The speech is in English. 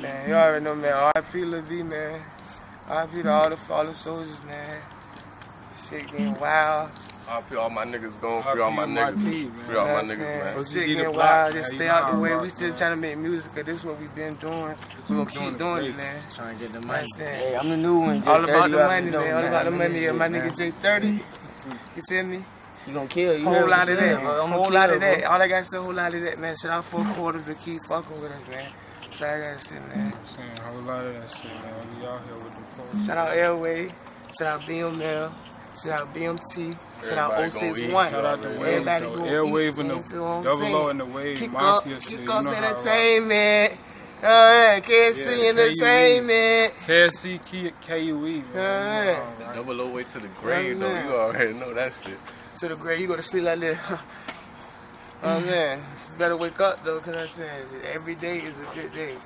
Man, you already know, man. RIP Lil B, man. RIP to all the fallen soldiers, man. Shit getting wild. RP all my niggas going, free all my niggas. Free all my niggas, man. Shit getting wild. Just stay out the way. We still trying to make music, cause this is what we've been doing. We gonna keep doing it, man. Trying to get the money. I said. Hey, I'm the new one. All J30, about the money, man. All about the money. in Yeah, my nigga man. J30. You feel me? You gonna kill you. Whole lot of that. Whole lot of that. All I gotta say, whole lot of that, man. Shout out four quarters to keep fucking with us, man. That's all I gotta say. Saying a whole lot of that shit, man. We out here with the post. Shout out Airway. Shout out BML. Shout out BMT. Shout out 061. Shout out the wave, Everybody though. go Airwave and the Feel what I'm double saying? O and the wave, Kick mafia up, shit. kick You up know how I rock. entertainment. Uh, KFC Yeah, entertainment. KSC, K- KUE, Yeah. man. You know how Double O way to the grave, though. man. You already know that shit. To the grave, you go to sleep like this. oh man, better wake up though, cause I'm saying every day is a good day.